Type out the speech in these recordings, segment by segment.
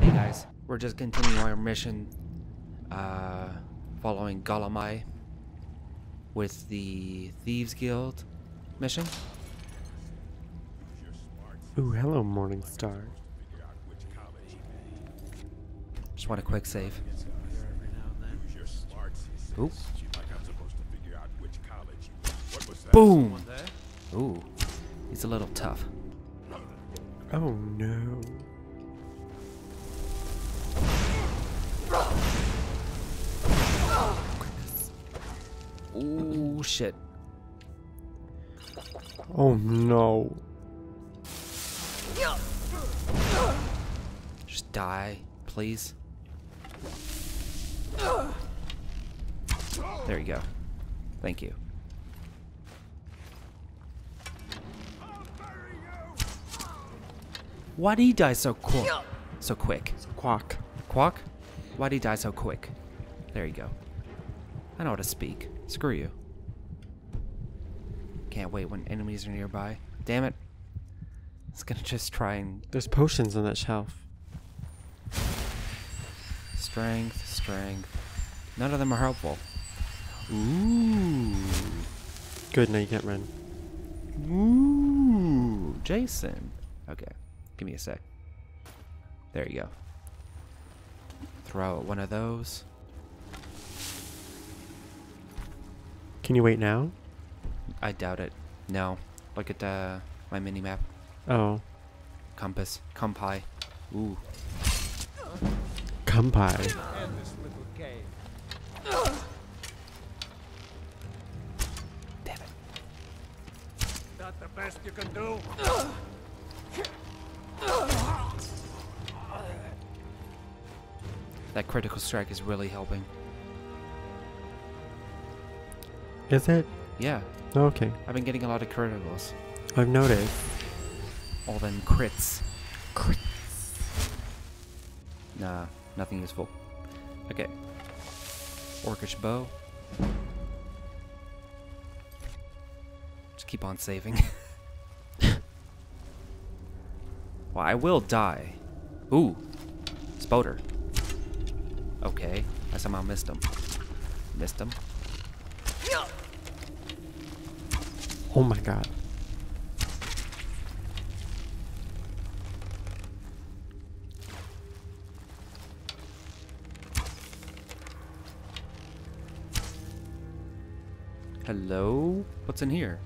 Hey guys, we're just continuing our mission, uh, following Gulum-Ei with the Thieves Guild mission. Ooh, hello, Morningstar. Just want a quick save. Ooh. Boom! Ooh, he's a little tough. Oh no. Ooh, shit. Oh no. Just die, please. There you go. Thank you. Why'd he die so quick? So quick. Quack. Quack? Why'd he die so quick? There you go. I know how to speak. Screw you. Can't wait when enemies are nearby. Damn it. It's gonna just try and There's potions on that shelf. strength, strength. None of them are helpful. Ooh. Good, now you can't run. Ooh. Jason. Okay. Give me a sec. There you go. Throw out one of those. Can you wait now? I doubt it. No. Look at uh, my mini map. Oh. Compass. Compi. Ooh. Come by. Damn it. That the best you can do? That critical strike is really helping. Is it? Yeah. Oh, okay. I've been getting a lot of criticals. I've noticed. All them crits. Crits. Nah, nothing useful. Okay. Orcish bow. Just keep on saving. well, I will die. Ooh. Spoder. Okay. I somehow missed him. Missed him. Oh my god. Hello? What's in here?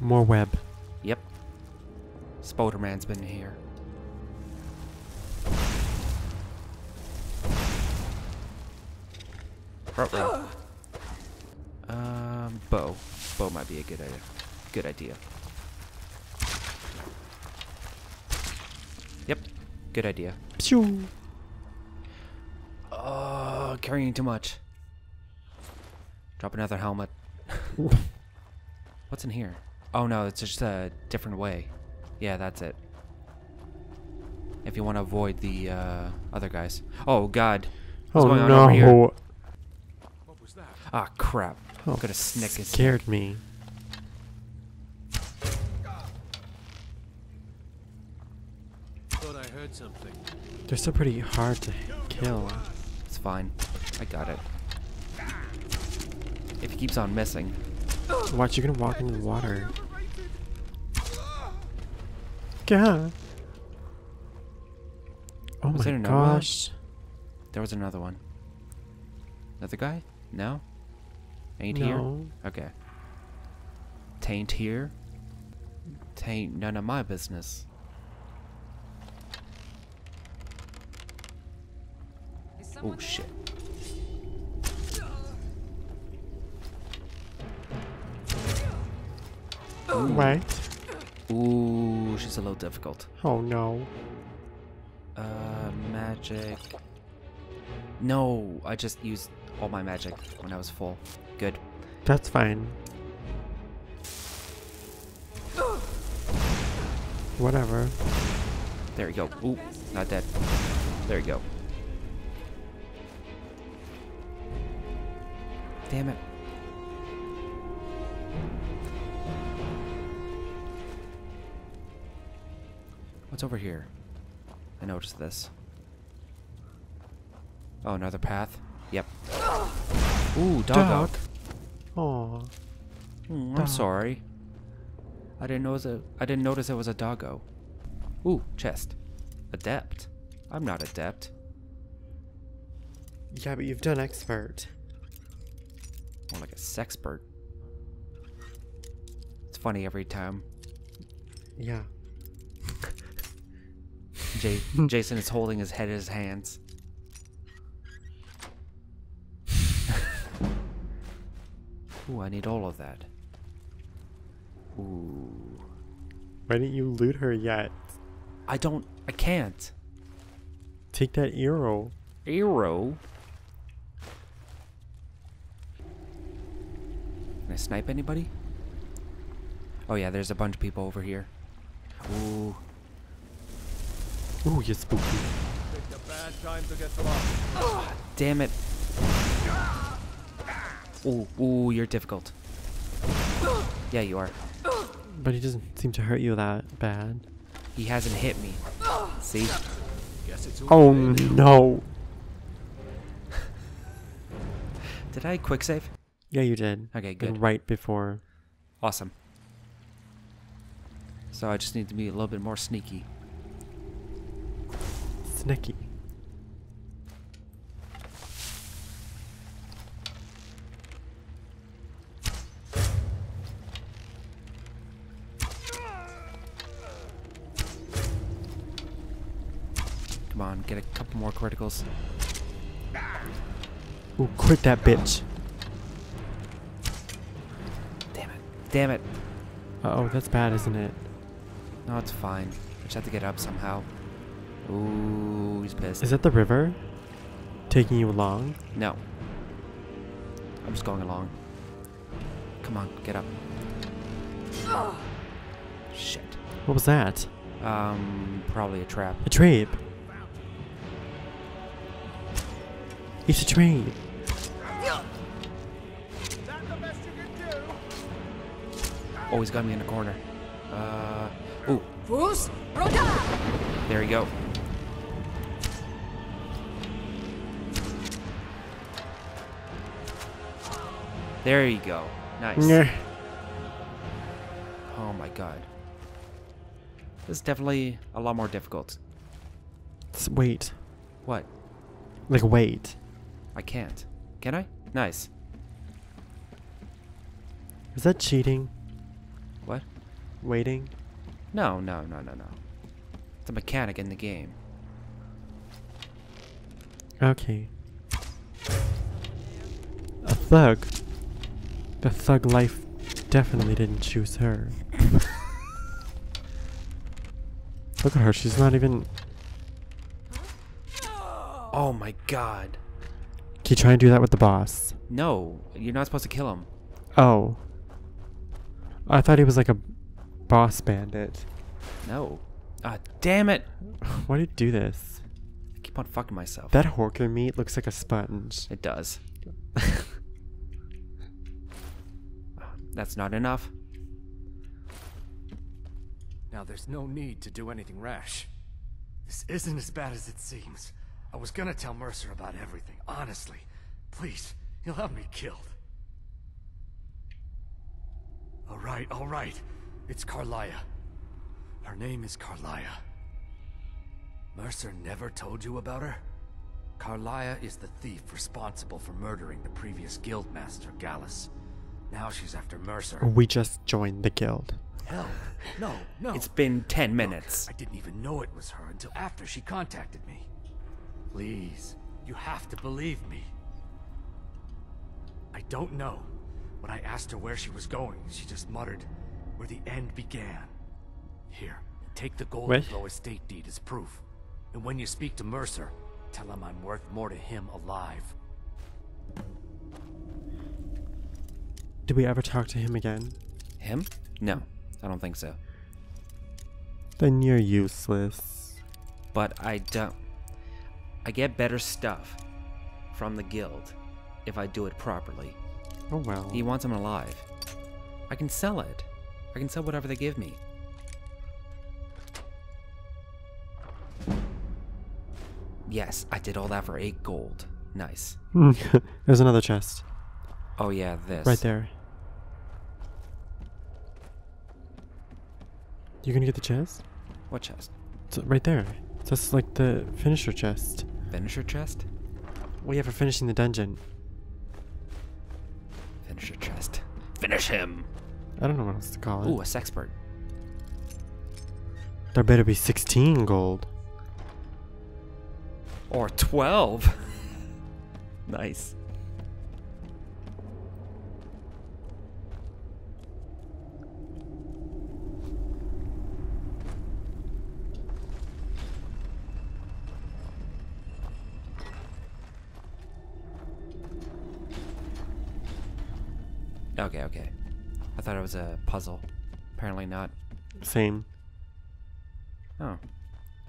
More web. Yep. Spoderman's been here. Ruh-roh. Um, bow. Bow might be a good idea. Good idea. Yep. Good idea. Pew! Oh, carrying too much. Drop another helmet. What's in here? Oh no, it's just a different way. Yeah, that's it. If you want to avoid the uh, other guys. Oh god. What's oh going on over here? no. What? Ah crap. Oh, Could have snick his Scared me. Thought I heard something. They're still pretty hard to kill. It's fine. I got it. If he keeps on missing. Watch, you're gonna walk into the water. God. Oh Was my there another one? gosh. There was another one. Another guy? No? Ain't here? No. Okay. Taint here? Taint none of my business. Oh shit. Right? Ooh, she's a little difficult. Oh no. Uh, magic. No, I just used all my magic when I was full. Good. That's fine. Whatever. There you go. Ooh, not dead. There you go. Damn it. What's over here? I noticed this. Oh, another path. Yep. Ooh, doggo. Dog. Aw. Mm, I'm sorry. I didn't notice it. I didn't notice it was a doggo. Ooh, chest. Adept. I'm not adept. Yeah, but you've done expert. More like a sexpert. It's funny every time Yeah. Jay Jason is holding his head in his hands. Ooh, I need all of that. Ooh. Why didn't you loot her yet? I don't. I can't. Take that arrow. Arrow. Can I snipe anybody? Oh yeah, there's a bunch of people over here. Ooh. Ooh, you're spooky. Picked a bad time to get lost. Damn it. Ooh, ooh, you're difficult. Yeah, you are. But he doesn't seem to hurt you that bad. He hasn't hit me. See? Guess it's Oh no. Did I quick save? Yeah, you did. Okay, Like, good. Right before. Awesome. So I just need to be a little bit more sneaky. Snicky. Get a couple more criticals. Ooh, quit that bitch. Damn it. Damn it. Uh oh, that's bad, isn't it? No, it's fine. I just have to get up somehow. Ooh, he's pissed. Is that the river? Taking you along? No. I'm just going along. Come on, get up. Shit. What was that? Um, probably a trap. A trap. It's a train. Oh, he's got me in the corner. Uh, ooh, Fus Roda! there you go. There you go. Nice. Nyeh. Oh my god. This is definitely a lot more difficult. Wait. What? Like, wait. I can't. Can I? Nice. Is that cheating? What? Waiting? No, no, no, no, no. It's a mechanic in the game. Okay. A thug. The thug life definitely didn't choose her. Look at her, she's not even. Oh my god. Can you try and do that with the boss? No, you're not supposed to kill him. Oh. I thought he was like a boss bandit. No. Ah, damn it. Why do you do this? I keep on fucking myself. That horker meat looks like a sponge. it does. That's not enough. Now, there's no need to do anything rash. This isn't as bad as it seems. I was gonna tell Mercer about everything, honestly. Please, he'll have me killed. Alright, alright. It's Karliah. Her name is Karliah. Mercer never told you about her? Karliah is the thief responsible for murdering the previous guildmaster, Gallus. Now she's after Mercer. We just joined the guild. Hell, no, no. It's been 10 Look, minutes. I didn't even know it was her until after she contacted me. Please, you have to believe me. I don't know. When I asked her where she was going, she just muttered, where the end began. Here, take the Golden What? Glow estate deed as proof. And when you speak to Mercer, tell him I'm worth more to him alive. Did we ever talk to him again? Him? No, I don't think so. Then you're useless. But I don't. I get better stuff from the guild if I do it properly. Oh well. He wants him alive. I can sell it. I can sell whatever they give me. Yes, I did all that for 8 gold. Nice. Hmm. There's another chest. Oh yeah, this. Right there. You gonna get the chest? What chest? It's right there. That's like the finisher chest. Finisher chest? Well, yeah, for finishing the dungeon. Finisher chest. Finish him. I don't know what else to call it. Ooh, a sexpert. There better be 16 gold. Or 12. nice. Okay, okay. I thought it was a puzzle. Apparently not. Same. Oh,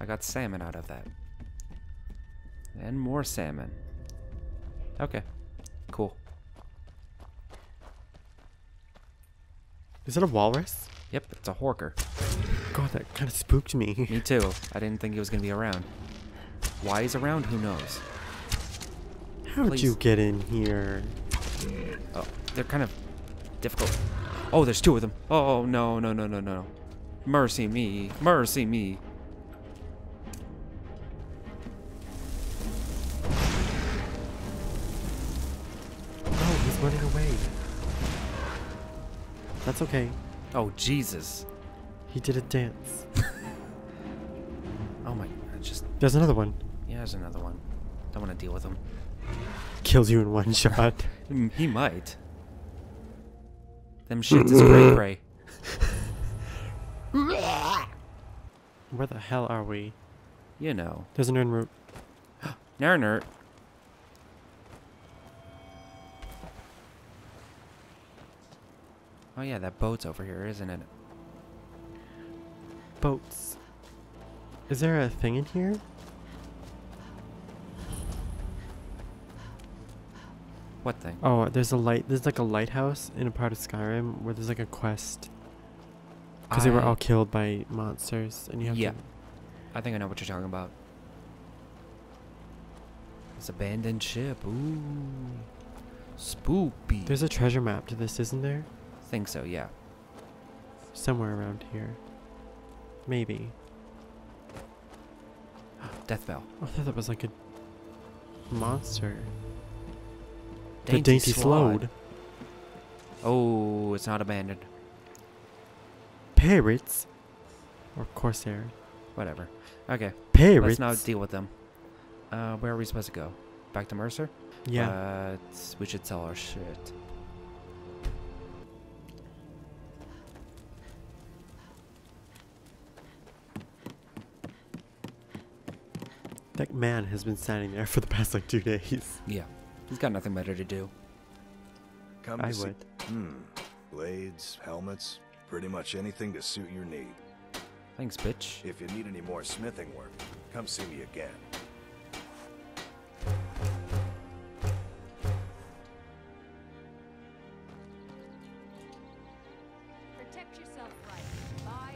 I got salmon out of that. And more salmon. Okay, cool. Is that a walrus? Yep, it's a horker. God, that kind of spooked me. Me too. I didn't think he was gonna be around. Why he's around, who knows? How'd Please. you get in here? Oh, they're kind of difficult. Oh, there's two of them. Oh, no, no, no, no, no. Mercy me. Mercy me. Oh, he's running away. That's okay. Oh, Jesus. He did a dance. Oh my, I just, There's another one. yeah, there's another one. Don't want to deal with him. Kills you in one shot. Mm, He might. Them shits is cray cray. Where the hell are we? You know. There's an nirnroot. Nerd nerd. Oh yeah, that boat's over here, isn't it? Boats. Is there a thing in here? What thing? Oh, there's a light. There's like a lighthouse in a part of Skyrim where there's like a quest. Because they were all killed by monsters, and you have Yeah. to. I think I know what you're talking about. This abandoned ship. Ooh. Spoopy. There's a treasure map to this, isn't there? think so, yeah. Somewhere around here. Maybe. Death Bell. I thought that was like a monster. The Dainty Sload. Oh, it's not abandoned. Pirates. Or corsair. Whatever. Okay. Pirates. Let's not deal with them. Uh, where are we supposed to go? Back to Mercer? yeah. But we should sell our shit. that man has been standing there for the past like two days. Yeah. He's got nothing better to do. Come I to see- would. Hmm. Blades, helmets, pretty much anything to suit your need. Thanks, bitch. If you need any more smithing work, come see me again. Protect yourself right. Buy.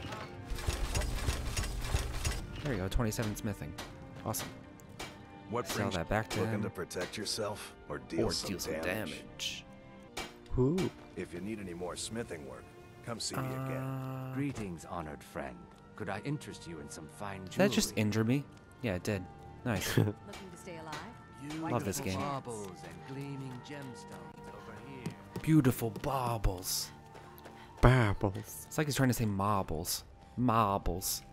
There you go. 27 smithing. Awesome. What Sell brings that back to looking him. to protect yourself or deal, or some, deal some damage? damage. If you need any more smithing work, come see me again. Uh, Greetings, honored friend. Could I interest you in some fine did jewelry? that just injure me? Yeah, it did. Nice. Looking to stay alive? Love this game. Marbles and gleaming gemstones over here. Beautiful baubles. Barbles. It's like he's trying to say marbles. Marbles.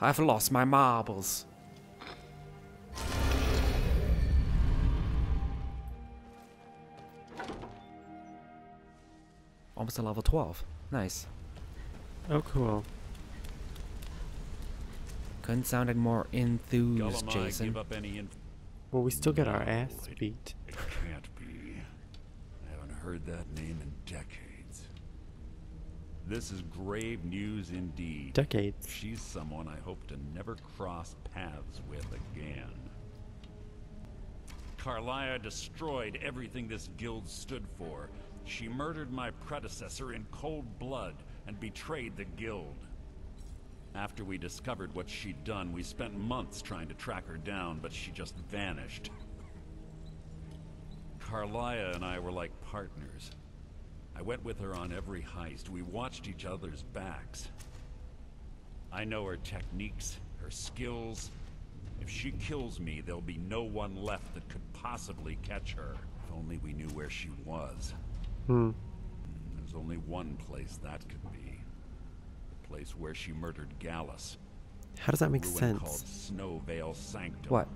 I've lost my marbles. Almost to level 12. Nice. Oh, cool. Couldn't sound any more enthused, Gulum-Ei Jason. give up any Well, we still get our No, ass it- beat. It can't be. I haven't heard that name in decades. This is grave news indeed. Decades. She's someone I hope to never cross paths with again. Karliah destroyed everything this guild stood for. She murdered my predecessor in cold blood and betrayed the guild. After we discovered what she'd done, we spent months trying to track her down, but she just vanished. Karliah and I were like partners. I went with her on every heist. We watched each other's backs. I know her techniques, her skills. If she kills me, there'll be no one left that could possibly catch her. If only we knew where she was. Hmm. There's only one place that could be. The place where she murdered Gallus. How does that make ruin sense? Snow Veil Sanctum. What?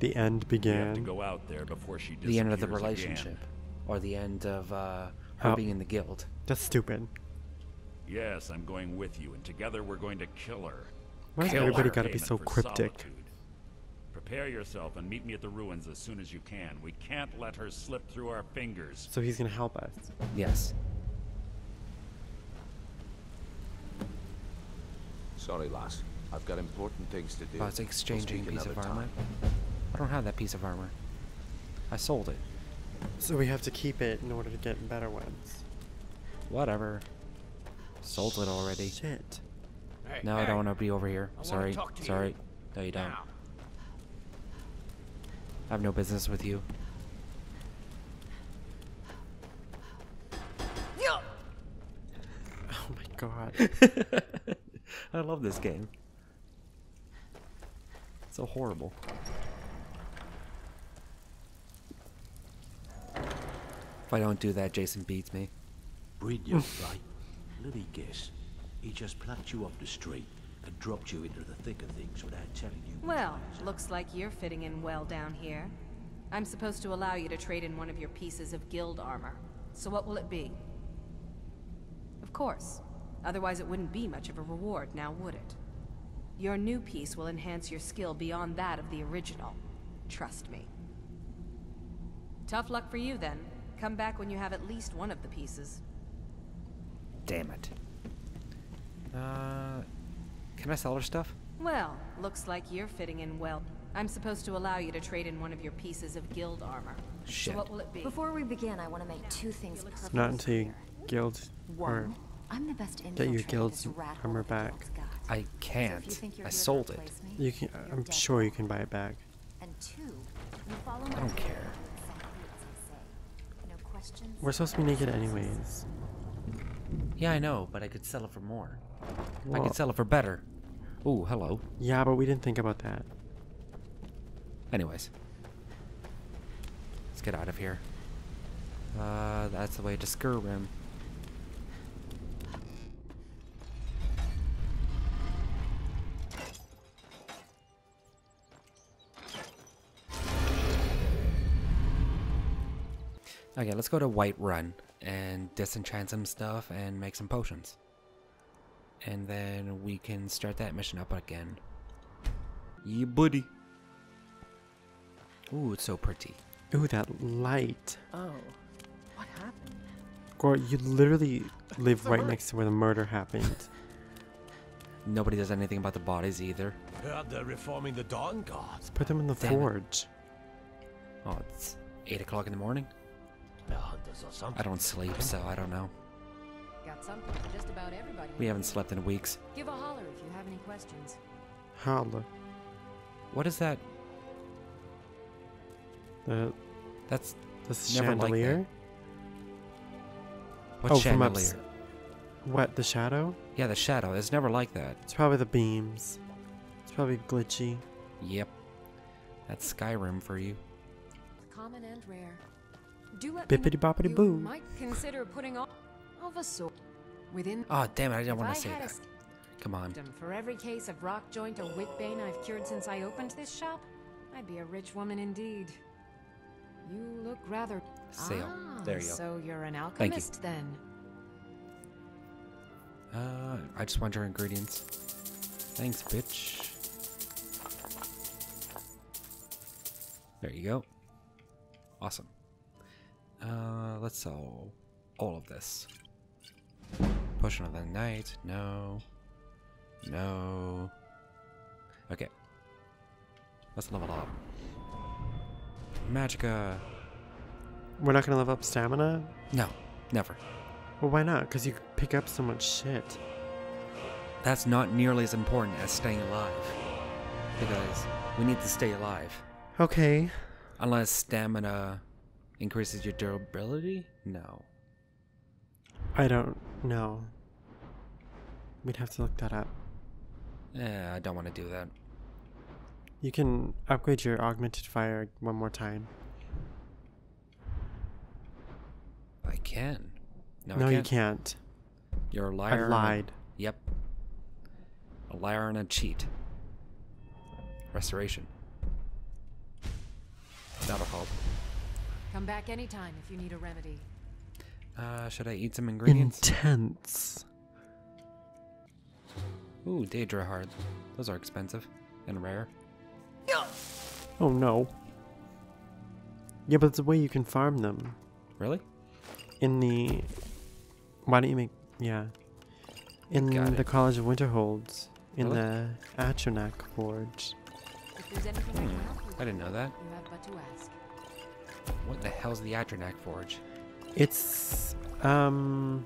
The end We have to began. go out there before she The end of the disappears again. relationship. Or the end of uh, her Oh. being in the guild. That's stupid. Yes, I'm going with you, and together we're going to kill her. Why does Kill everybody gotta be so cryptic? solitude. Prepare yourself and meet me at the ruins as soon as you can. We can't let her slip through our fingers. So he's gonna help us. Yes. Sorry, lass. I've got important things to do. Oh, it's We'll exchanging a piece of armor. time. I don't have that piece of armor. I sold it. So we have to keep it in order to get better ones. Whatever. Sold it already. Shit. No, I don't want to be over here. I Sorry. Sorry. you. No, you don't. Now. I have no business with you. Oh my god. I love this game. It's So horrible. If I don't do that, Jason beats me. Brilliant, right? Let me guess. He just plucked you off the street and dropped you into the thick of things without telling you. Well, looks like you're fitting in well down here. I'm supposed to allow you to trade in one of your pieces of guild armor. So what will it be? Of course. Otherwise it wouldn't be much of a reward, now would it? Your new piece will enhance your skill beyond that of the original. Trust me. Tough luck for you then. Come back when you have at least one of the pieces. Damn it. Uh, can I sell her stuff? Well, looks like you're fitting in well. I'm supposed to allow you to trade in one of your pieces of guild armor. Shit. So what will it be? Before we begin, I want to make two things perfectly Not until you guild One, I'm the best get your infiltrator guild's this rat hole armor back. I So if you can't. think you're I sold it. me, you can. I'm dead sure you can buy it back. And two, you follow my I don't care. and do exactly as I say. No questions. We're supposed to be naked anyways. Yeah, I know, but I could sell it for more. I could sell it for better. Ooh, hello. yeah, but we didn't think about that. Anyways. Let's get out of here. Uh, that's the way to Skyrim. Okay, let's go to Whiterun and disenchant some stuff and make some potions. And then we can start that mission up again. Yeah, buddy. Ooh, it's so pretty. Ooh, that light. Oh. What happened? Gor, you literally live right next to where the murder happened. Nobody does anything about the bodies either. Heard they're reforming the Dawnguard. Let's put them in the Damn it. forge. Oh, it's 8 o'clock in the morning? Or something. I don't sleep, so I don't know. Got something for just about everybody. We haven't slept in weeks. Give a holler if you have any questions. Holla. What is that? The That's the Never liked that. chandelier. what Oh, from chandelier? ups- What? The shadow? Yeah, the shadow. It's never like that. It's probably the beams. It's probably glitchy. Yep. That's Skyrim for you. Common and rare. Do let me Bippity boppity boo. might consider putting on of a sort within Oh, damn it. I didn't want to say that. Come on. for every case of rockjoint or witbane I've cured since I opened this shop, I'd be a rich woman indeed. You look rather Sale. Ah, There you go. So you're an Thank you. alchemist then. Uh, I just want your ingredients. Thanks, bitch. There you go. Awesome. Uh, let's sell all of this. Potion of the night. No. No. Okay. Let's level up. Magica. We're not gonna level up stamina? No, never. Well, why not? Because you pick up so much shit. That's not nearly as important as staying alive. Because we need to stay alive. Okay. Unless stamina Increases your durability? No. I don't know. We'd have to look that up. Yeah, I don't want to do that. You can upgrade your augmented fire one more time. I can. No, No, I you can't. can't. You're a liar. and a- lied. Yep. A liar and a cheat. Restoration. That'll help. Come back anytime if you need a remedy. Uh, should I eat some ingredients? Intense. Ooh, Daedra hearts. Those are expensive and rare. Oh no. Yeah, but it's a way you can farm them. Really? In the. Why don't you make. Yeah. In Got the it. College of Winterholds. In Really? the Atronach Forge. If there's anything I Hmm, I didn't know that. you have but to ask. What the hell's the Atronach Forge? It's. Um.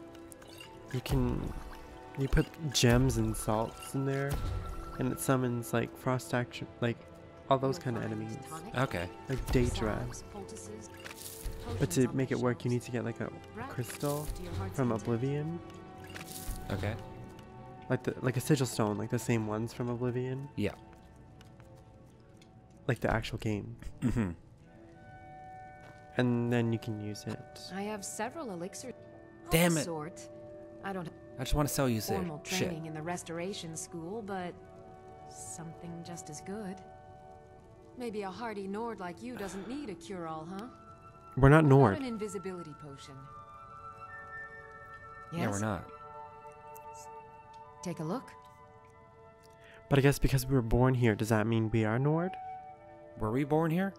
You can. You put gems and salts in there. And it summons like frost action. Like all those kind of enemies. Okay. Like Daedra. salves, But to make it work, you need to get like a crystal to your heart's from. Oblivion. Okay. Like the like a sigil stone, like the same ones from Oblivion. Yeah. Like the actual game. Mm-hmm. And then you can use it. I have several elixirs. Damn it. Sort. I don't have I just want to sell you shit. formal Shit. training in the restoration school, but something just as good. Maybe a hardy Nord like you doesn't need a cure-all, huh? We're not What Nord. about an invisibility potion. Yes? Yeah, we're not. Take a look. But I guess because we were born here, does that mean we are Nord? Were we born here?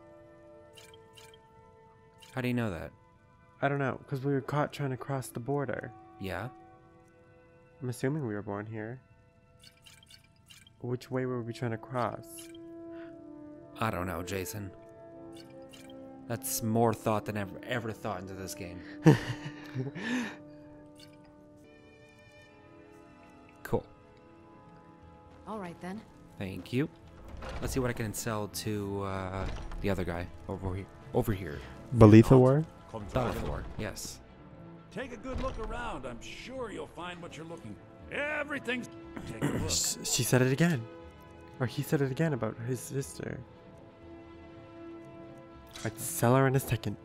How do you know that? I don't know, because we were caught trying to cross the border. Yeah. I'm assuming we were born here. Which way were we trying to cross? I don't know, Jason. That's more thought than I've ever thought into this game. Cool. All right then. Thank you. Let's see what I can sell to uh, the other guy over here. Over here. Belitha War? Belethor. Yes. Take a good look around. I'm sure you'll find what you're looking. Everything's. Take a look. She said it again. Or he said it again about his sister. I'd sell her in a second.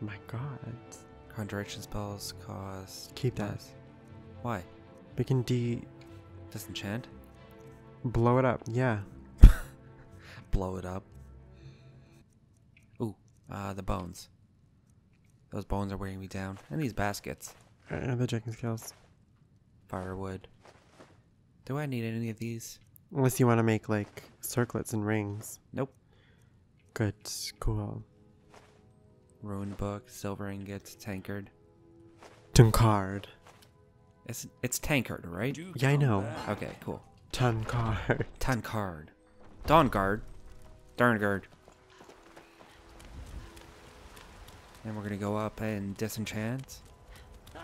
My god. Conjuration spells cost. Keep that. less. Why? We can de Disenchant? blow it up. Yeah. Blow it up. Ooh, uh, the bones. Those bones are weighing me down. And these baskets. Uh, the Jenkins scales. Firewood. Do I need any of these? Unless you want to make like circlets and rings. Nope. Good. Cool. Rune book, silver ingots, tankard. Tunkard. It's it's tankard, right? Do Yeah, I know. back. Okay, cool. Tunkard. Tankard. Dawnguard. Darngard. And we're gonna go up and disenchant. I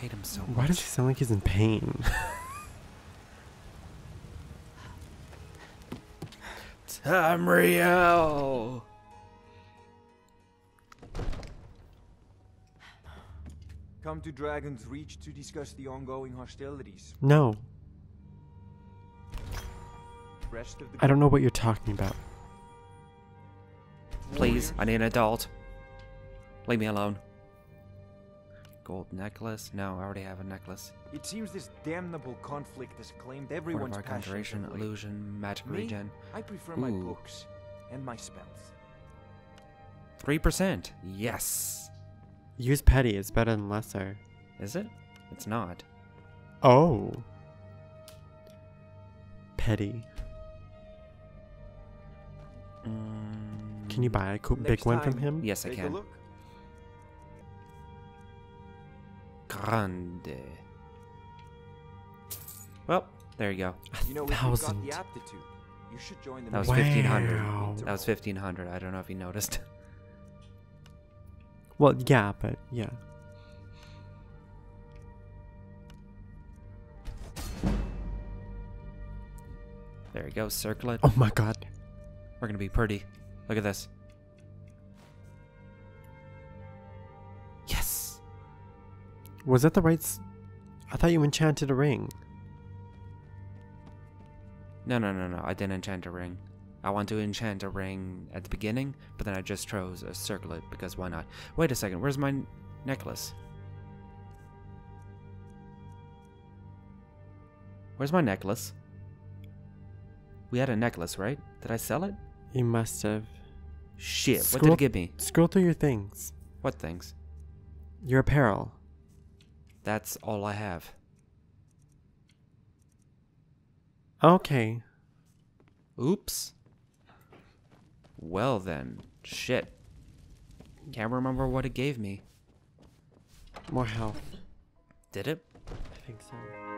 hate him so much. Why does he sound like he's in pain? Tamriel! Come to Dragon's Reach to discuss the ongoing hostilities. no. Rest of the I don't know what you're talking about. Please, I need an adult. Leave me alone. Gold necklace? No, I already have a necklace. It seems this damnable conflict has claimed everyone's Fortified conjuration, passions of late. illusion, magic Me, regen. I prefer my books and my spells. 3%. Yes. Use petty, it's better than lesser. Is it? It's not. Oh. Petty. Mm, Can you buy a co- big Next one from him? Yes, I Take a can. Grande. Well, there you go. You know, if you've got thousand. the aptitude, you should join the That was Wow. 1500. That was 1500. I don't know if you noticed. Well, yeah, but yeah. There you go, circlet. Oh my god. We're gonna be pretty. Look at this. Yes! Was that the right? S- I thought you enchanted a ring. No, no, no, no. I didn't enchant a ring. I want to enchant a ring at the beginning, but then I just chose a circlet because why not? Wait a second. Where's my necklace? Where's my necklace? We had a necklace, right? Did I sell it? You must have. Shit. What did it give me? Scroll through your things. What things? Your apparel. That's all I have. Okay. Oops. Well then, shit. Can't remember what it gave me. More health. Did it? I think so.